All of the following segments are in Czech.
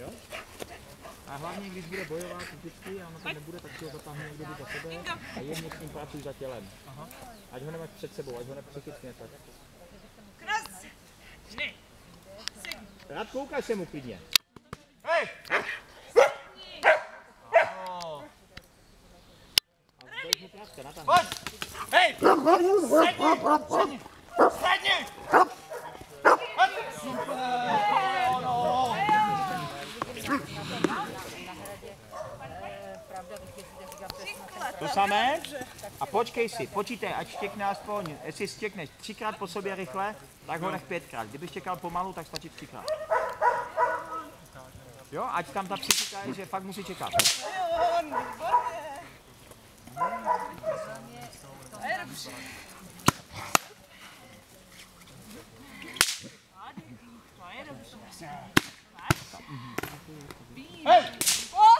Jo? A hlavně, když bude bojovat vždycky a ono to nebude, tak si ho zatáhne někdo za sebe a jemně s ním pracuj za tělem. Ať ho nemáš před sebou, ať ho nepřechytne tak. Kras! Ne! Rád koukáš se mu klidně. Hej! Pojď! Hej! Sedni! Sedni! Sedni! Pojď! Super! No. To samé. A počkej si, počítej, ať štěkne aspoň, jestli stěkneš třikrát po sobě rychle, tak ho nech pětkrát. Kdyby štěkal pomalu, tak stačí třikrát. Jo, ať tam ta psychika je, že fakt musí čekat. Hej! Post!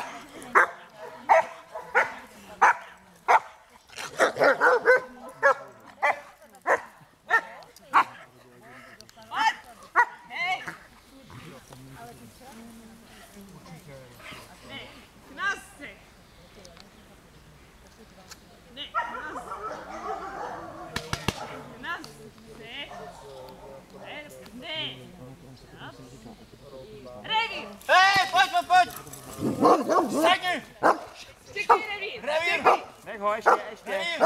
ho, ještě, ještě. Revír!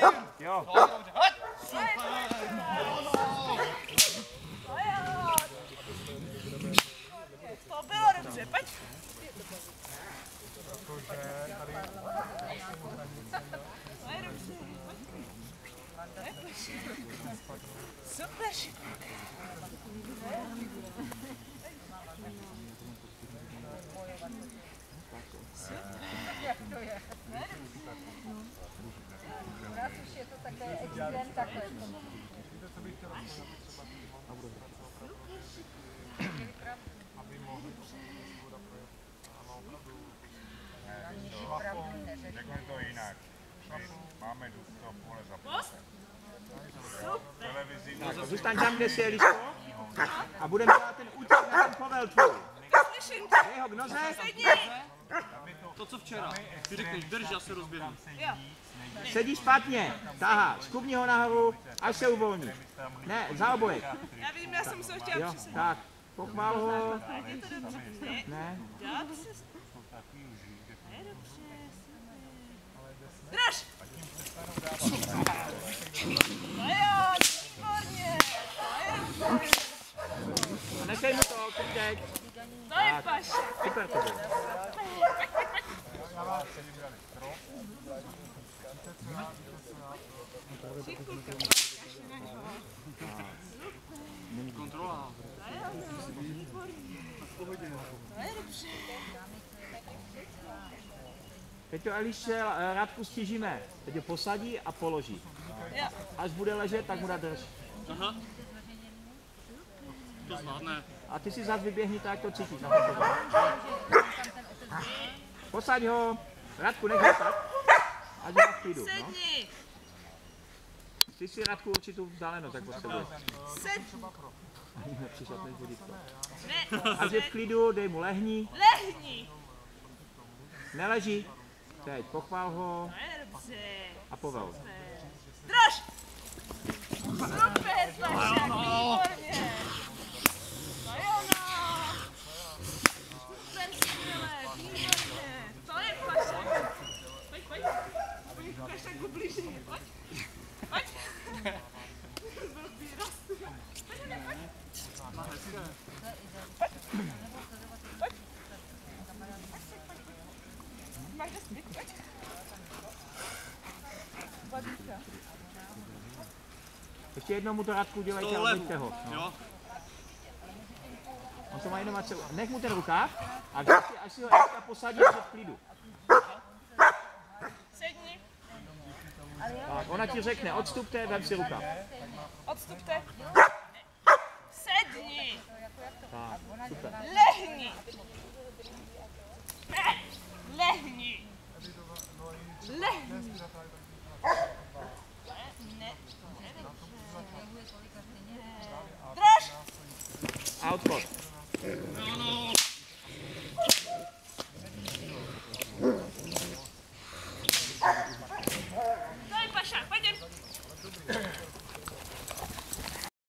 Revír! Jo. Dobře, hoď! To bylo dobře, pojď! To je dobře, pojď. To je dobře. Super šikovný. Raz už je to také extrém takhle. Řeknu to jinak. My máme to pole za Post? televizi. Zůstaň tam, kde jsi, Eliško. A budeme dělat ten útok na ten povel tvůj. Slyším tě. Dej ho k noze. To, co včera. Ty řekneš, drž, já se rozběhnu. Sedí špatně. Tahá, skubni ho nahoru, až se uvolní. Ne, za obojek. Já vím, já jsem se ho chtěla Jo, přisednout. tak. Pochvál ho. Je to dobře. Ne, dobře. Drž! No jo, výborně. A nechej mu to, kutek. To je paše. Super to bylo. Teď to Elišce eh, Radku stížíme. Teď ho posadí a položí. Až bude ležet, tak mu dá drž. Aha. To zvládne. A ty si zase vyběhni tak, to cítíš. Na to pořád. Posaď ho. Radku, nech ho tak. Ať ho v klidu. No. Sedni. Ty si Radku určitou vzdálenost, jak potřebuješ. Sedni. Ani nepřišel ten vodítko. Ne, Ať je v klidu, dej mu lehni. lehni. Neleží. Teď pochvál ho a povel. Drž! Super, Pašek, výborně. To je ono. Super, skvělé, výborně. To je Pašek. Pojď, pojď. Pojď, ukaž tak ho blíže. Pojď. Pojď. Byl výraz. Pojď, pojď, pojď. Máš dost, pojď. Vadíka. Ještě jednou mu to Radku dělejte To a uveďte ho. No. On to má jenom ať se... Nech mu ten rukáv a když si, až si ho Eliška posadí, v klidu. Sedni. Tak, ona ti řekne, odstupte, vem si rukáv. Odstupte. Sedni. Tak, super. Lehni. Ne. Lehni. Lehni. Ne. Drž. A odchod.